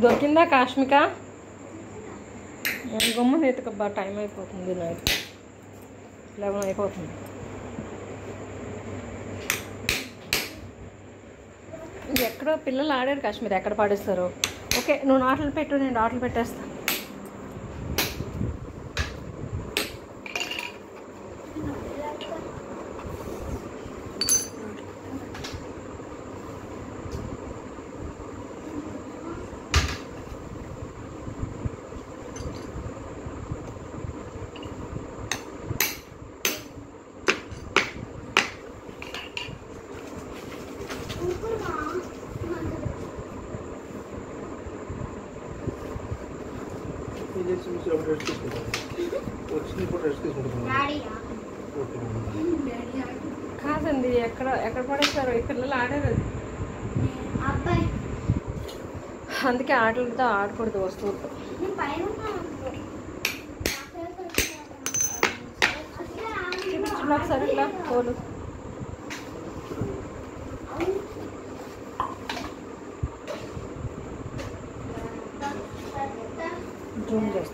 దొరికిందా కాశ్మిక? గమ్మున ఎత్తుకబ్బా టైం అయిపోతుంది నైట్. లెవెన్ అయిపోతుంది. ఎక్కడో పిల్లలు ఆడారు కాశ్మీర్ ఎక్కడ పాడేస్తారు? ఓకే నువ్వు ఆటలు పెట్టు నేను ఆటలు పెట్టేస్తా. రెస్ట్ రెస్ట్ కాదండి ఎక్కడ ఎక్కడ పడేస్తారు ఈ పిల్లలు ఆడారు. అందుకే ఆటలతో ఆడకూడదు వస్తువులతో. నేను ఒకసారి Джон Лест.